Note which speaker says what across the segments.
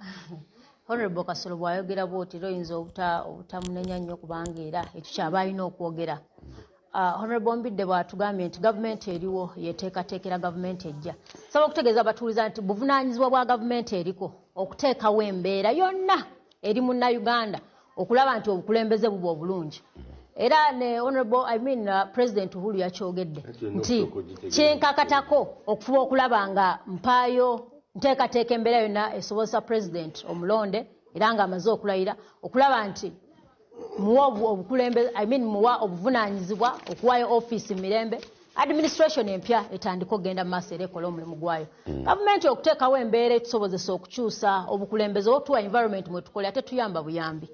Speaker 1: honorable kasolo bw'ayogera bwoti era oyinza obutamunenya nnyo kubanga era ekyo kyaba alina okwogera. Uh, honorable mbidde bwatugambye nti gavumenti eriwo yeteekateekera gavumenti ejja. Saba okutegeeza abatuuliza nti buvunaanyizibwa bwa gavumenti eriko okuteekawo embeera yonna eri munnayuganda okulaba nti obukulembeze buba obulungi. Era ne honorable I mean, uh, president uhuru yakyogedde nti kyenkakatako okufuba okulaba nga mpaayo nteekateeka embeera yonna esobozesa president omulonde era ng'amaze okulayira okulaba nti muwa obukulembeze I mean, muwa obuvunaanyizibwa okuwayo ofiisi mu mirembe administration empya etandika okgenda mu maaso era ekola omulimu gwayo. Gavumenti okuteekawo embeera etusobozesa okukyusa obukulembeze otuwa environment mwetukolera tetuyamba buyambi.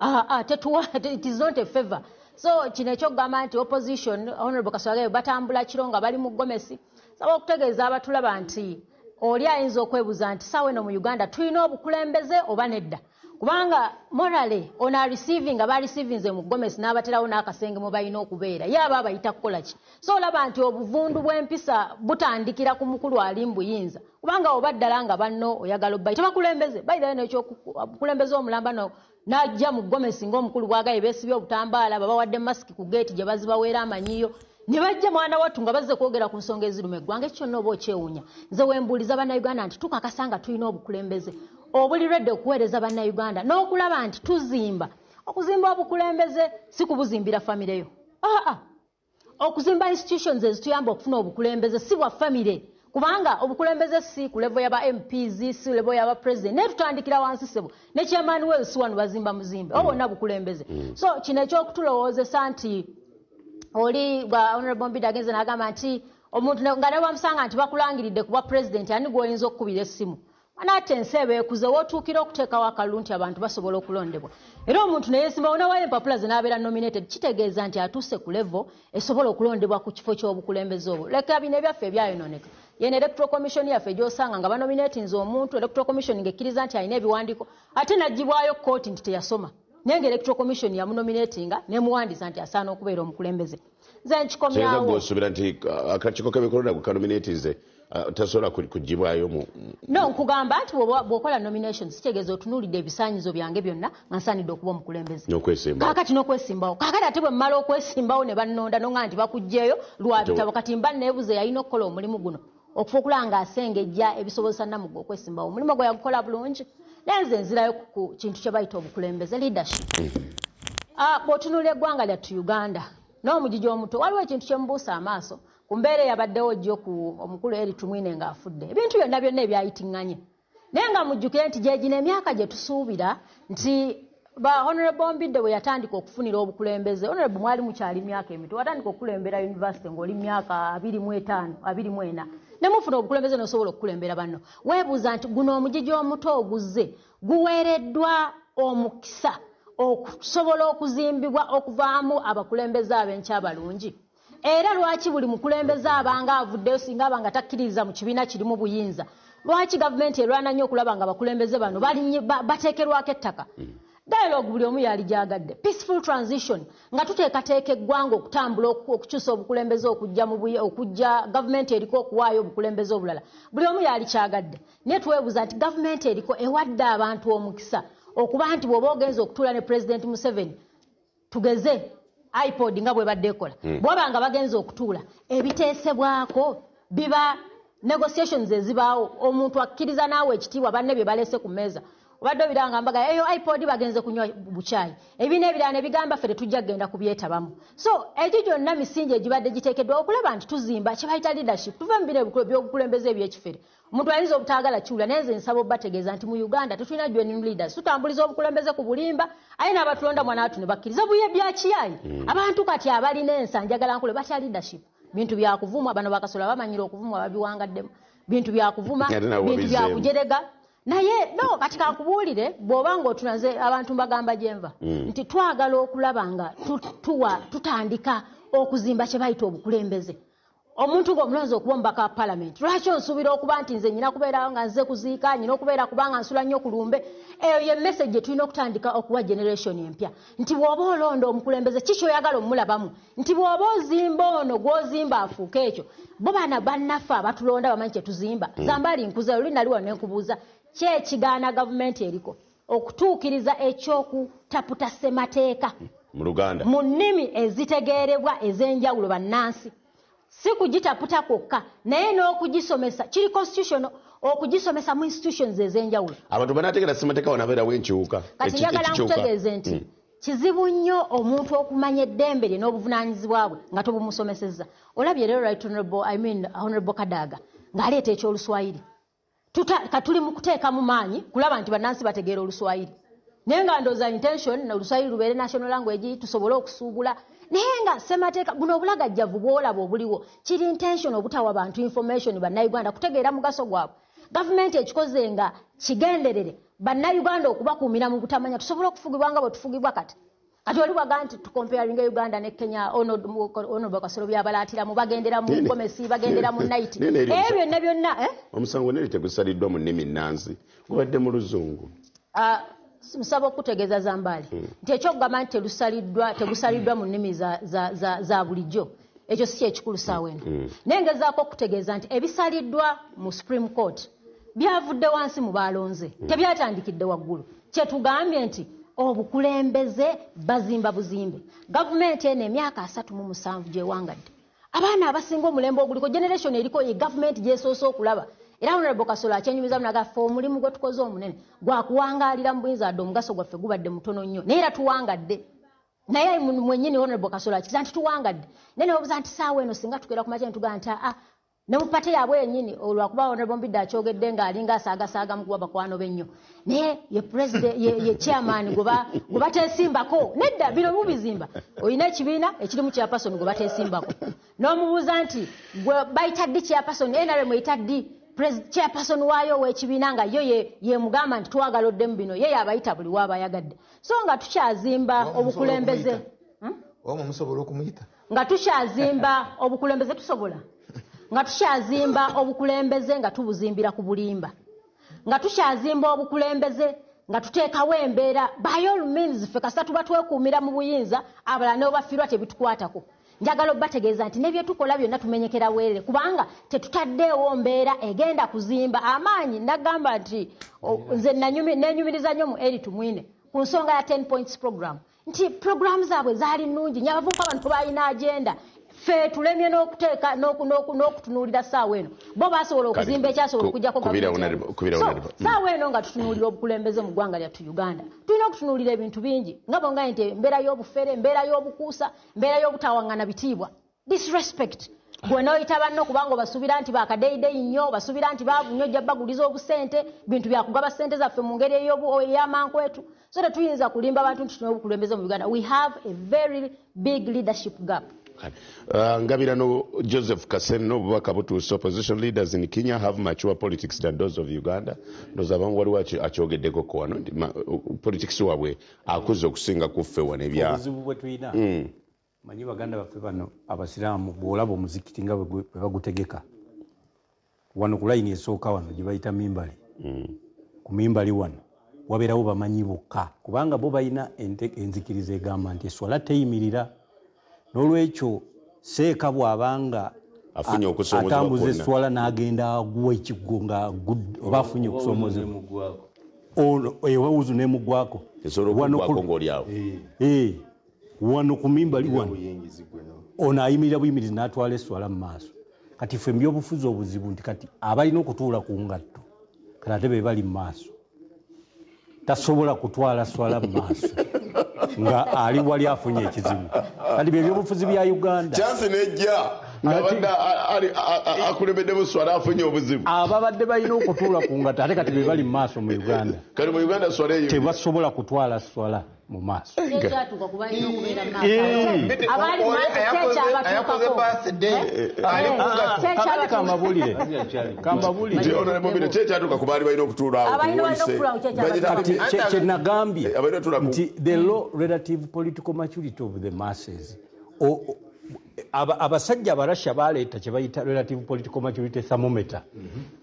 Speaker 1: It is not a favor. So kino ekyokugamba nti opposition honorable kaswagayo batambula kiro nga bali mu gomesi saba okutegeeza abatulaba nti oli ayinza okwebuuza nti sawa eno mu uganda tulina obukulembeze oba nedda? Kubanga morale ono areceivi nga bareceivinze mu gomesi n'abaterawo n'akasenge mwe balina okubeera ye aba abayita kukola ki? So olaba nti obuvundu bw'empisa butandikira ku mukulu ali mu buyinza kubanga oba ddala nga banno oyagala obbayi tebakulembeze. Bayirayo nekyobukulembeze omulamba no n'ajja mu gomesi ng'omukulu bwagaye beesibye obutambaala babawadde masiki ku geeti gye bazibaweera amanyiyo ne bajja mwana wattu nga bazze kwogera ku nsonga eziruma eggwanga ekyo kyonna oba okyewuunya? Nze wembuuliza bannayuganda nti tukakasa nga tulina obukulembeze. Obuliredde okuweereza bannayuganda n'okulaba nti tuzimba. Okuzimba obukulembeze si kubuzimbira famireyo aa okuzimba institutions ezituyamba okufuna obukulembeze si bwa famire. Kubanga obukulembeze si ku levo yaba mps si levo yaba president naye tutandikira wansi sebo ne chairman welsi wano bazimba muzimbe. Oba bonna bukulembeze. So kino ekyokutulowoozesa nti oli bwa honorable mbid agenze n'agamba nti omuntu nga ne bamusanga nti bakulangiridde kuba president ani gwoyinza okukubira essimu? Anaate ensi eba ekuze wootuukira okuteekawo akalulu nti abantu basobola okulondebwa. Era omuntu neyesimbawo nawayo empapula ze n'abeera nominated kitegeeza nti atuuse ku levo esobola okulondebwa ku kifo ky'obukulembeze obwo. Leka bino ebyaffe ebyayononeka. Yene electoral commission yaffe gyosanga nga banominatinze omuntu electoral commission ng'ekkiriza nti alina ebiwandiiko ate naggibwayo kooti nti teyasoma naye ngaelectoral commission yamunominatinga nemuwandiisa nti asaana okubeera omukulembeze. Nze nkikomyawo.
Speaker 2: Gwosuubira nti uh, akakiiko k'ebikolwa kukanominatinze uh, tasobola kugibwayo mu
Speaker 1: no nkugamba nti bw'okola nominations kitegeeza otunuulidde ebisaanyizo byange byonna nga nsaanidde okuba omukulembeze. Kaakati n'okwesimbawo. Kaakati ate bwe mmala okwesimbawo ne bannonda noŋga nti bakuggyeyo lwa bitabo kati mba neebuze yalina okukola omulimu guno okufa okulaba ng'asengejja ebisobozesa namuge okwesimbawo omulimu gwe yagukola bulungi naye nze nzirayo ku- kintu kye bayita obukulembeze leadership. Ah, bw'otunuulira eggwanga lyattu uganda n'omugigi omuto waliwo ekintu kye mubuusa amaaso ku mbeera eyabaddewo jjo ku omukulu eri tumwine ng'afudde. Ebintu byonna byonna ebyayitiŋŋanye naye nga mujjukire nti gyegino emyaka gye tusuubira nti ba honorable mbidde bwe yatandika okufunira obukulembeze honorable mwali mukyali myaka emito watandika okukulembera university ng'oli myaka abiri mu etaano abiri mu ena ne mufuna obukulembeze nosobola okukulembera banno. Weebuuza nti guno omugigi omuto oguzze guweereddwa omukisa okusobola okuzimbibwa okuvaamu abakulembeze ab'enkya abalungi? Era lwaki buli mukulembeze abanga avuddeyo singa aba nga takkiririza mu kibiina kirimu buyinza? Lwaki gavumenti erwana nnyo okulaba nga abakulembeze bano bateekerwako ettaka dialogue buli omu yali gyagadde. Peaceful transition nga tuteekateeka eggwanga okutambula oku- okukyusa obukulembeze okujja mu okujja gavumenti eriko okuwaayo obukulembeze obulala. Buli omu yali kyagadde. Naye tuweebuza nti gavumenti eriko ewadde abantu omukisa okuba nti bw'oba ogenza okutuula ne president museveni tugeze ipod nga bwe badde ekola. Bwaba nga bagenza okutuula ebiteesebwako biba negotiations ezibaawo. Omuntu akkiriza naawe ekitiibwa banne bye balese ku mmeeza obadde obiranga mbaga eyo ipod bagenze kunywa bukyayi ebiina ebirala ne bigamba ffe tetujja kgenda kubyetabamu. So egyo gyonna misingi egibadde giteekeddwa okulaba nti tuzimba kye bayita leadership tuve mu bino ebikulu by'obukulembeze ebyekifere. Omuntu ayinza obutaagala kiwula naye nze nsaba obbategeeza nti mu uganda tetulina joining leaders. Tutambuliza obukulembeze ku bulimba aye n'abatulonda mwanaatu ne bakkiriza buye bya kiyayi. Abantu kati abalina ensa njagala nkule batya leadership? Bintu byakuvumwa bano bakasola bamanyira okuvumwa babiwangaddemu. Bintu byakuvuma bintu byakujerega naye no kati kakubuulire bw'oba ng'otunaze abantu mbagamba gyenva nti twagala okulaba nga tu- tuwa tutandika okuzimba kye bayita obukulembeze. Omuntu ng'omulonzi okuba omubaka wa palamenti lwaki onsuubira okuba nti nze nyina kubeerawo nga nze kuziika nyina okubeera kubanga nsula nnyo ku lumbe? Eyo ye message gye tulina okutandika okuwa generation empya. Nti bw'oba olonda omukulembeze ki kyoyagala omulabamu nti bw'oba ozimba ono gw'ozimba afuuka ekyo bo bana bannaffe abatulonda bamanyi kye tuzimba. Zambali nkuza oli nali wano ne nkubuuza kyekigaana gavumenti eriko? Okutuukiriza ekyokutaputa ssemateeka.
Speaker 2: Mu luganda.
Speaker 1: Mu nnimi ezitegeerebwa ez'enjawulo bannansi. Si kugitaputa kwokka naye n'okugisomesa kiri constitutional okugisomesa mu institutions ez'enjawulo?
Speaker 2: Abantu banategeera semateeka wanabeerawo enkiwuka
Speaker 1: kati njagala nkutegeeze nti
Speaker 2: Mm.
Speaker 1: kizibu nnyo omuntu okumanya eddembe lye n'obuvunaanyizibwa bwe nga tobumusomesezza olabye rero right honorable, I mean, honorable kadaaga ng'aleeta ekyoluswayiri Tuta- ka tuli mu kuteeka mu maanyi kulaba nti bannansi bategeera oluswayiri. Naye nga ndooza intention oluswayiri lubeere national language tusobole okusuubula. Naye nga semateeka buno obulagajjavu bwolaba obuliwo kiri intention obutawa bantu information bannayuganda kutegeera mugaso gwabwe. Gavumenti ekikoze nga kigenderere bannayuganda okubakuumira mu butamanya tusobole okufugibwa nga bwe tufugibwa kati kati oli waga nti tukomparinga uganda ne kenya onobo kasolo byabalaatiramu bagendera mu gomesi bagendera mu naiti ebyo
Speaker 2: omusa-
Speaker 1: byonna byonna eh?
Speaker 2: omusango neri tegusaliddwa mu nnimi nnansi. Gubadde mu luzungu.
Speaker 1: Ah, nsaba okutegeeza zambaali nti ekyokugamba nti tegusaliddwa mu nnimi za- bulijjo ekyo si kyekikulu saawa eno. Naye ngezaako okutegeeza nti ebisaliddwa mu supreme court byavudde wansi mu balonze tebyatandikidde waggulu. Kyetugambye nti obukulembeze bazimba buzimbe. Gavumenti eno emyaka asatu mu musanvu gyewangadde abaana abasinga omulembe oguliko generation eriko ye gavumenti gyesoose okulaba. Era honorable kasolo akyenyumiza munagaffe omulimu gwe tukoze omunene gwakuwangaalira mu buyinza adde omugaso gwaffe gubadde mutono nnyo. Naye era tuwangadde. Naye mwennyini honorable kasolo akiza nti tuwangadde. Naye nebabuza nti saawa eno singa tukeera ku makya netugamba nti aa ne mu pate yaabwe yennyini olwakuba honorable mbidde akyogedde ng'alinga asaagasaaga mu kuba bakwano bennyo. Naye ye president ye, chairman gwe ba- gwe bateesimbako. Nedda bino mubizimba olina ekibiina ekirimu chairperson gwe bateesimbako. N'omubuuza nti gwe bayita ddi chairperson? Nrm eyita ddi chairperson waayo ow'ekibiina nga yo ye- yemugamba nti twagala oddemu bino? Ye yabayita buli waabayagadde so nga tukyazimba obukulembeze.
Speaker 3: okumuyita? oba musobola okumuyita.
Speaker 1: Nga tukyazimba obukulembeze tusobola nga tukyazimba obukulembeze nga tubuzimbira ku bulimba. Nga tukyazimba obukulembeze nga tuteekawo embeera. By all means ffe kasita tuba twekuumira mu buyinza abalala ne bafirwa tebitukwatako njagala obbategeeza nti nebyetukola byonna tumenyekera bwerere kubanga tetutaddeewo mbeera egenda kuzimba. Amaanyi nagamba nti nze nenyumiriza nnyo mu eri tumwine ku nsonga ya 10 points program. Nti programu zaabwe zaali nnungi nya abavubuka abantu tebalina agenda ffe tulemye n'okuteeka n'oku- n'oku- n'okutunuulira saawa eno. Bo basobola okuzimba ekyasobola
Speaker 2: ku-
Speaker 1: okujjako.
Speaker 2: Mm.
Speaker 1: saawa eno nga tutunuulira obukulembeze mu ggwanga lyattu uganda tulina okutunuulira ebintu bingi nga bonga nti embeera y'obufere embeera y'obukuusa embeera y'obutawaŋŋana bitiibwa. Disrespect. Gwe n'oyita banno kubanga obasuubira nti bakadeyideyi nnyo basuubira nti baavu nnyo ojja baguliza obusente bintu byakugaba sente zaffe mu ngeri ey'amankwetu so tetuyinza kulimba abantu nti tulina obukulembeze mu uganda. We have a very big leadership gap
Speaker 2: ngabira no joseph kasen n'obubaka butuuse opposition leaders in kenya have mature politics than those of uganda. Ndoza abamu waliwo akyogeddeko ko wano nti uh, politics waabwe akuze okusinga kuffe wano ebya
Speaker 4: obuzibu bwe tulina
Speaker 2: Mm.
Speaker 4: manyi baganda baffe bano abasiraamu bwolaba omuzikiti nga bwe gu- bwe bagutegeka. Wano ku layini esooka wano gye bayita mimbali. Ku mimbali wano wabeerawo bamanyi bokka. Kubanga bo balina enzikiriza egamba nti eswala teyimirira n'olwekyo seeka bw'abanga atambuza eswala n'agenda aguwa ekiggo nga oba afunye okusoomozebwa ono ewawuzu nemugwako
Speaker 2: esobola okugwako ng'oli awo.
Speaker 4: Eh, wano ku mimbali wano. ono ayimirira buyimirizi n'atwala eswala mu maaso. Kati ffe mu byobufuzi obuzibu nti kati abalina okutuula ku ngatto kati ate be bali mu maaso. Tasobola kutwala swala mu maaso nga ali wali afunye ekizibu. Kati bye byobufuzi bya uganda.
Speaker 2: Kyansi nejja. Ngabadde a- ali- a- a- akulembeddemu swala afunye obuzibu.
Speaker 4: Ababadde balina okutuula ku ngatto ate kati be bali mu maaso mu uganda.
Speaker 2: Kati mu uganda swala eyo.
Speaker 4: Tebasobola kutwala swala mu maaso.
Speaker 1: Ku
Speaker 4: Eh.
Speaker 1: abaali mu maaso
Speaker 3: ayakoze
Speaker 1: kyekyabatuukako
Speaker 3: birthday ali mu ngatto
Speaker 4: kakati kambabuulire kambabuulire
Speaker 2: nti onolemobire kyekyatuuka ku baali balina okutuula awo
Speaker 1: Abalina balina
Speaker 2: kuwoyise.
Speaker 1: okutuula awo kyekyabatuuka.
Speaker 2: Bajeta-
Speaker 4: kati kye- kye nagambye
Speaker 2: Eh, abalina okutuula ku-
Speaker 4: nti the low relative political maturity of the masses. Abasajja abarasha baleeta kye bayita relative political maturity thermometer.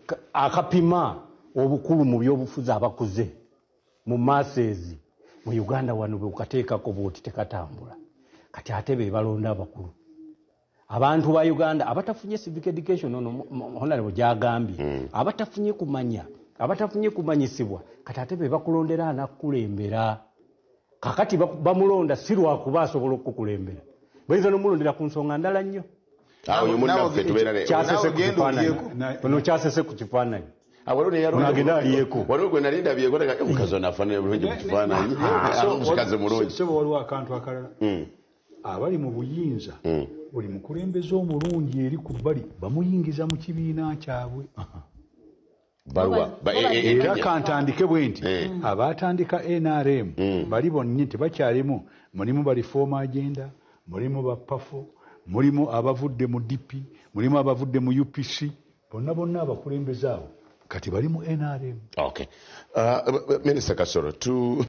Speaker 4: Ka- akapima obukulu mu byobufuzi abakuze mu masses mu uganda wano bwekateekako bwoti tekatambula kati ate be balonda abakulu. Abantu ba uganda abatafunye civic education ono honorable gyagambye abatafunye kumanya abatafunye kumanyisibwa kati ate be bakulondera anakukulembera kakati bamulonda si lwakuba asobola okukukulembera. Bayinza nomulondera ku nsonga ndala nnyo.
Speaker 2: Awo oyo munnaffe tubeera
Speaker 4: kyasese ku kifaananyi alyeko.
Speaker 2: waliwo gwe nali ndabyeko omukazi ono afaanana bulungi mu kifaananyi. omukazi mulungi.
Speaker 5: so waliwo akantu akalala
Speaker 2: Mm,
Speaker 5: abali mu buyinza
Speaker 2: mm.
Speaker 5: buli mukulembeze omulungi eri ku bbali bamuyingiza mu kibiina kyabwe.
Speaker 2: E- e- e-
Speaker 5: era kantandike bwe nti
Speaker 2: Eh.
Speaker 5: abatandika nrm
Speaker 2: Mm.
Speaker 5: bali bonni tebakyalimu mulimu ba reform agenda mulimu ba pafo mulimu abavudde mu dp mulimu abavudde mu upc bonna bonna abakulembeze abo kati bali mu nrm
Speaker 2: okay. Uh, Minister Kasoro, to